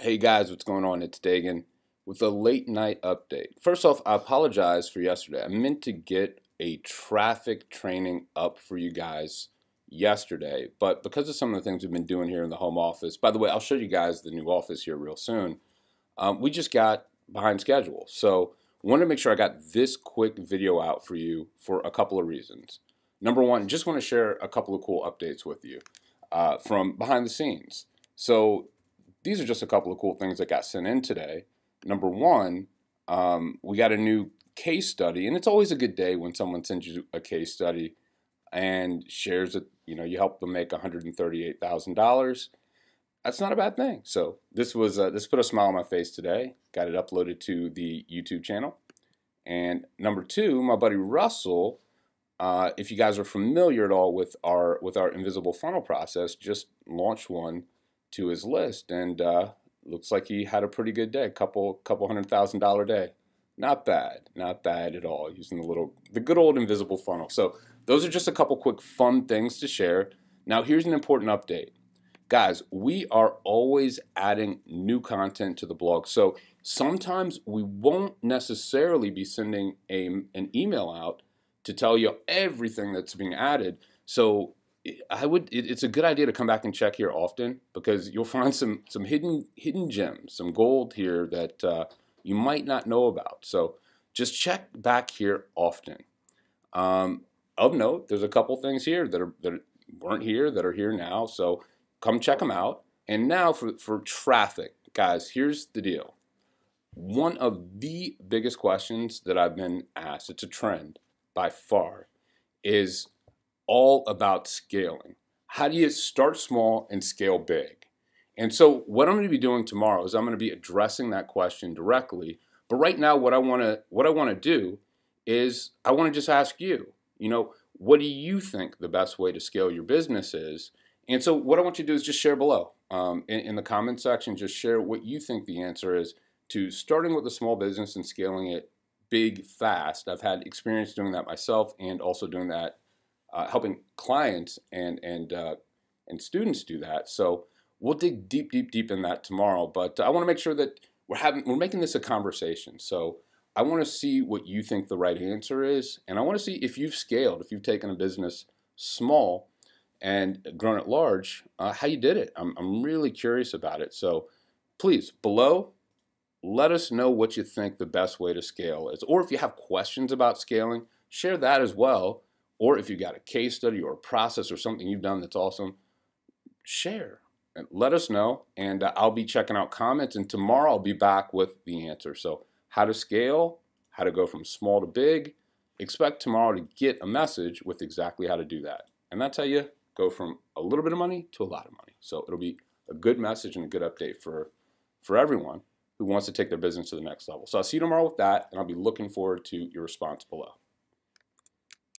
Hey guys, what's going on? It's Daegan with a late night update. First off, I apologize for yesterday. I meant to get a traffic training up for you guys yesterday, but because of some of the things we've been doing here in the home office, by the way, I'll show you guys the new office here real soon. Um, we just got behind schedule. So, wanted to make sure I got this quick video out for you for a couple of reasons. Number one, just want to share a couple of cool updates with you uh, from behind the scenes. So, these are just a couple of cool things that got sent in today. Number one, um, we got a new case study, and it's always a good day when someone sends you a case study and shares it. You know, you help them make $138,000. That's not a bad thing. So this was uh, this put a smile on my face today. Got it uploaded to the YouTube channel. And number two, my buddy Russell. Uh, if you guys are familiar at all with our with our invisible funnel process, just launched one to his list, and uh, looks like he had a pretty good day, couple couple hundred thousand dollar day. Not bad, not bad at all. Using the little the good old invisible funnel. So those are just a couple quick fun things to share. Now here's an important update. Guys, we are always adding new content to the blog. So sometimes we won't necessarily be sending a, an email out to tell you everything that's being added. So I would. It, it's a good idea to come back and check here often because you'll find some some hidden hidden gems, some gold here that uh, you might not know about. So just check back here often. Um, of note, there's a couple things here that are that weren't here that are here now. So come check them out. And now for for traffic, guys. Here's the deal. One of the biggest questions that I've been asked. It's a trend by far. Is all about scaling. How do you start small and scale big? And so what I'm going to be doing tomorrow is I'm going to be addressing that question directly. But right now what I want to what I want to do is I want to just ask you, you know, what do you think the best way to scale your business is? And so what I want you to do is just share below um, in, in the comment section, just share what you think the answer is to starting with a small business and scaling it big fast. I've had experience doing that myself and also doing that uh, helping clients and and uh, and students do that. So we'll dig deep, deep, deep in that tomorrow. But I want to make sure that we're having we're making this a conversation. So I want to see what you think the right answer is, and I want to see if you've scaled, if you've taken a business small and grown it large, uh, how you did it. I'm, I'm really curious about it. So please, below, let us know what you think the best way to scale is. Or if you have questions about scaling, share that as well. Or if you've got a case study or a process or something you've done that's awesome, share and let us know. And uh, I'll be checking out comments. And tomorrow I'll be back with the answer. So, how to scale, how to go from small to big. Expect tomorrow to get a message with exactly how to do that. And that's how you go from a little bit of money to a lot of money. So, it'll be a good message and a good update for, for everyone who wants to take their business to the next level. So, I'll see you tomorrow with that. And I'll be looking forward to your response below.